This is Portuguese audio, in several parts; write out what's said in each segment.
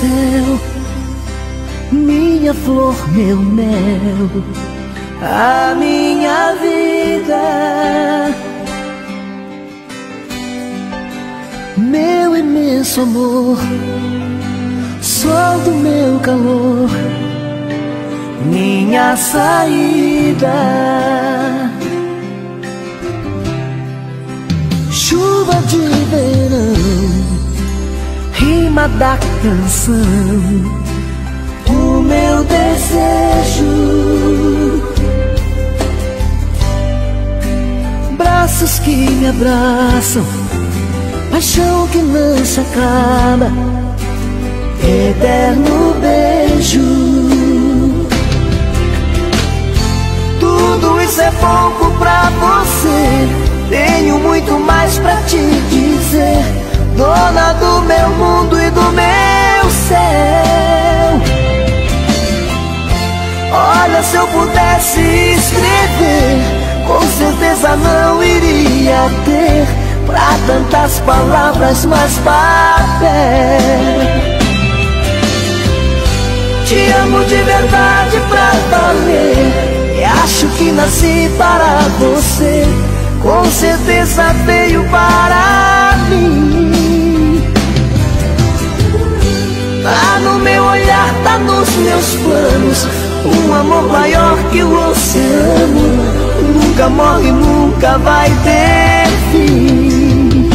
céu, minha flor, meu mel, a minha vida, meu imenso amor, sol do meu calor, minha saída. Chuva de verão da canção, o meu desejo. Braços que me abraçam, paixão que não se acaba, eterno beijo. Tudo isso é pouco pra você, pudesse escrever, com certeza não iria ter pra tantas palavras mais papel. Te amo de verdade pra valer, e acho que nasci para você. Com certeza veio para mim. Tá no meu olhar, tá nos meus planos Um amor maior que o oceano. Nunca morre, nunca vai ter fim.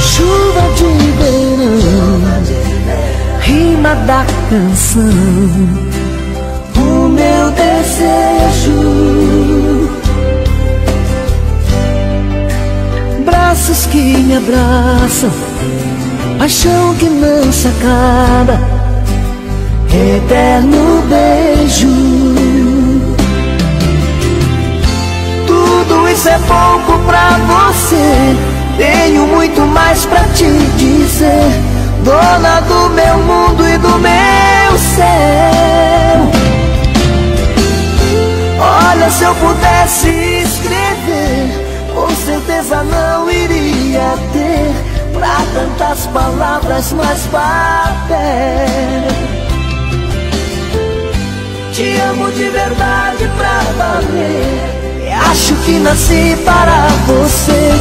Chuva de verão rima da canção, abraçam, paixão que não se acaba, eterno beijo. Tudo isso é pouco pra você, tenho muito mais pra te dizer dona do meu mundo e do meu céu. Olha, se eu pudesse escrever, com certeza não iria ter pra tantas palavras mais papel. Te amo de verdade pra valer. Acho que nasci para você.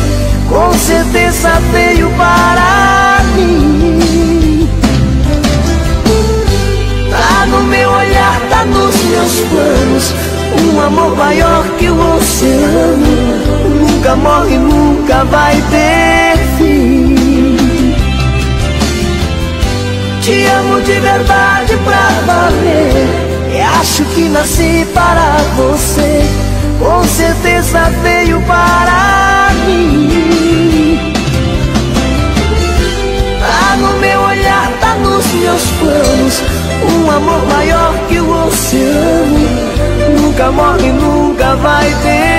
Com certeza veio para maior que o oceano. Nunca morre, nunca vai ter fim. Te amo de verdade pra valer. E acho que nasci para você. Nunca morre, nunca vai ter.